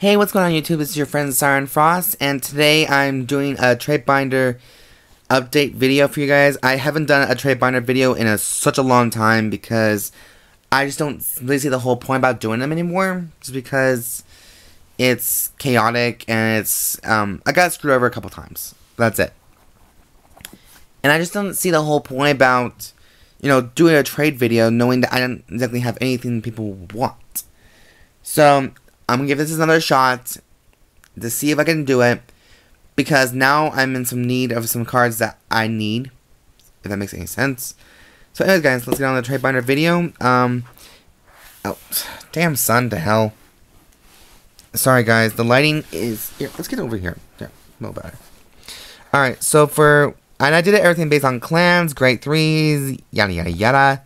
Hey, what's going on YouTube? This is your friend Siren Frost, and today I'm doing a trade binder update video for you guys. I haven't done a trade binder video in a, such a long time because I just don't really see the whole point about doing them anymore. Just because it's chaotic and it's, um, I got screwed over a couple times. That's it. And I just don't see the whole point about, you know, doing a trade video knowing that I don't exactly have anything people want. So, I'm gonna give this another shot to see if I can do it because now I'm in some need of some cards that I need, if that makes any sense. So, anyways, guys, let's get on the trade binder video. Um, oh, damn sun to hell. Sorry, guys, the lighting is here. Let's get over here. Yeah, no better. All right, so for and I did everything based on clans, grade threes, yada yada yada.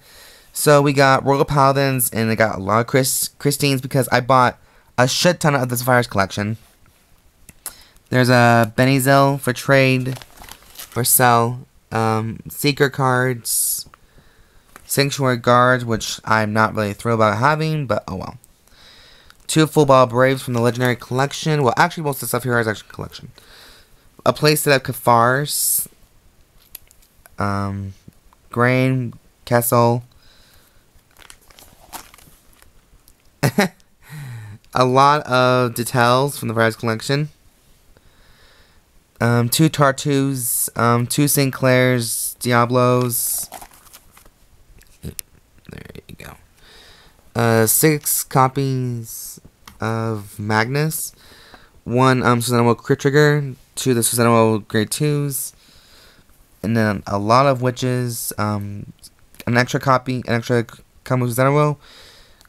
So we got Royal Paladins and I got a lot of Chris Christines because I bought a shit ton of the Sapphires collection. There's a Benny-Zil for trade or sell. Um, Seeker cards. Sanctuary Guards, which I'm not really thrilled about having, but oh well. Two Fullbau Braves from the Legendary Collection. Well, actually, most of the stuff here is actually collection. A playset of Cathars. Um, Grain, Kessel. a lot of details from the Rise collection. Um, two Tartus, um, two Sinclairs, Diablos. There you go. Uh, six copies of Magnus. One um, Susanoo Crit Trigger. Two the Susanoo Grade 2s. And then a lot of witches. Um, an extra copy, an extra Kamu Susanoo.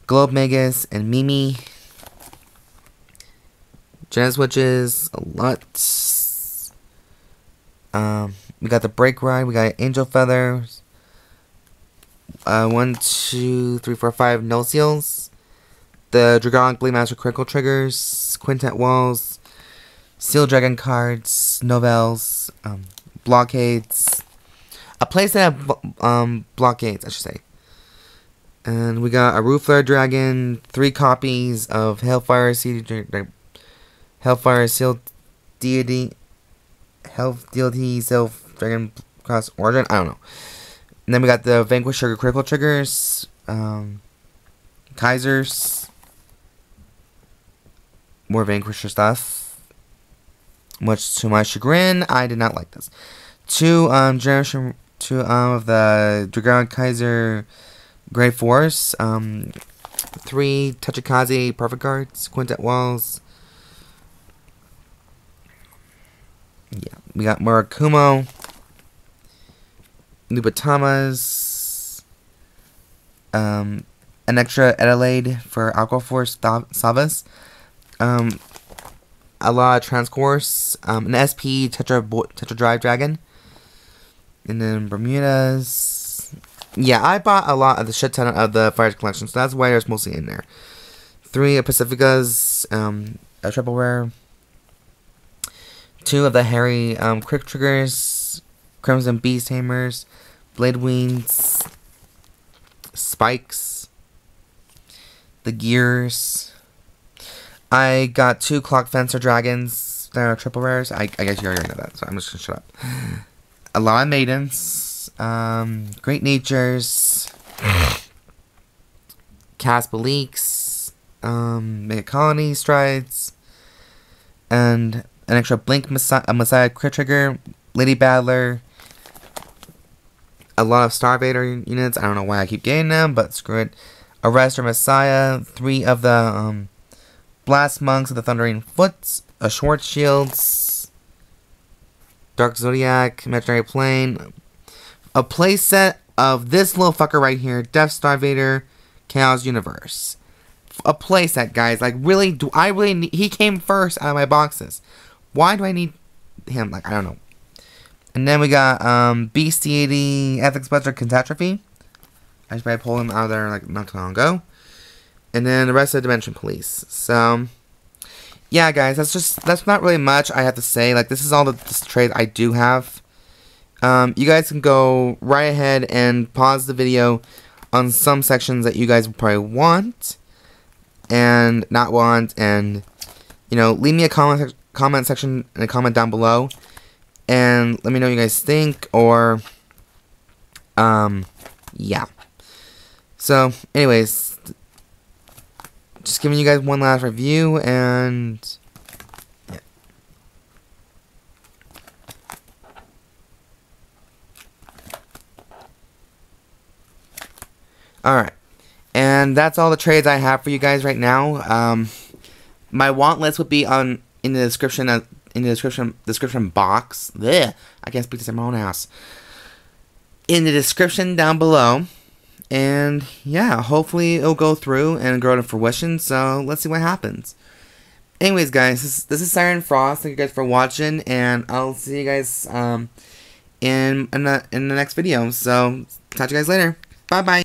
Globe Magus and Mimi. Jazz Witches, a lot. Um, we got the Break Ride, we got Angel Feathers. Uh, one, two, three, four, five Null Seals. The Dragonic Blade Master Critical Triggers, Quintet Walls, Seal Dragon cards, Novels, um, Blockades. A playset of um, Blockades, I should say. And we got a Rooflare Dragon, three copies of Hellfire Seed Hellfire Seal Deity, Health Deity Self Dragon Cross Origin. I don't know. And then we got the Vanquisher Critical Triggers, um, Kaisers, more Vanquisher stuff. Much to my chagrin, I did not like this. Two um generation two um of the Dragon Kaiser Great Force, um three Tachikaze Perfect Cards, Quintet Walls, Yeah, we got Murakumo, Nubatamas, um, an extra Adelaide for Aquaforce Thavas, um, a lot of Transcourse, um, an SP Tetra, Tetra Drive Dragon, and then Bermudas. Yeah, I bought a lot of the shit ton of the Fire collection, so that's why there's mostly in there. Three Pacificas, um, a triple rare two of the hairy um, Quick Triggers, Crimson Beast Hammers, Blade Wings, Spikes, the Gears. I got two Clock Fencer Dragons that are triple rares. I, I guess you already know that, so I'm just gonna shut up. A lot of Maidens, um, Great Natures, Caspa Leaks, um, Colony Strides, and an extra Blink Messiah, a Messiah Crit Trigger, Lady Battler, a lot of Star Vader units. I don't know why I keep getting them, but screw it. Arrestor Messiah, three of the um, Blast Monks of the Thundering Foots, a Short Shields, Dark Zodiac, Imaginary Plane, a playset of this little fucker right here, Death Star Vader, Chaos Universe. A playset, guys. Like, really, do I really need... He came first out of my boxes. Why do I need him? Like, I don't know. And then we got um, Deity, Ethics Buster, Catastrophe. I just tried pull him out of there like not too long ago. And then the rest of the Dimension Police. So, yeah, guys, that's just, that's not really much I have to say. Like, this is all the this trade I do have. Um, you guys can go right ahead and pause the video on some sections that you guys probably want and not want and you know, leave me a comment comment section and a comment down below, and let me know what you guys think. Or, um, yeah. So, anyways, just giving you guys one last review, and. Alright. And that's all the trades I have for you guys right now. Um, my want list would be on in the description uh, in the description description box. Blech, I can't speak to my own ass. In the description down below. And yeah, hopefully it'll go through and grow to fruition. So let's see what happens. Anyways, guys, this, this is Siren Frost. Thank you guys for watching, and I'll see you guys um, in in the, in the next video. So talk to you guys later. Bye bye.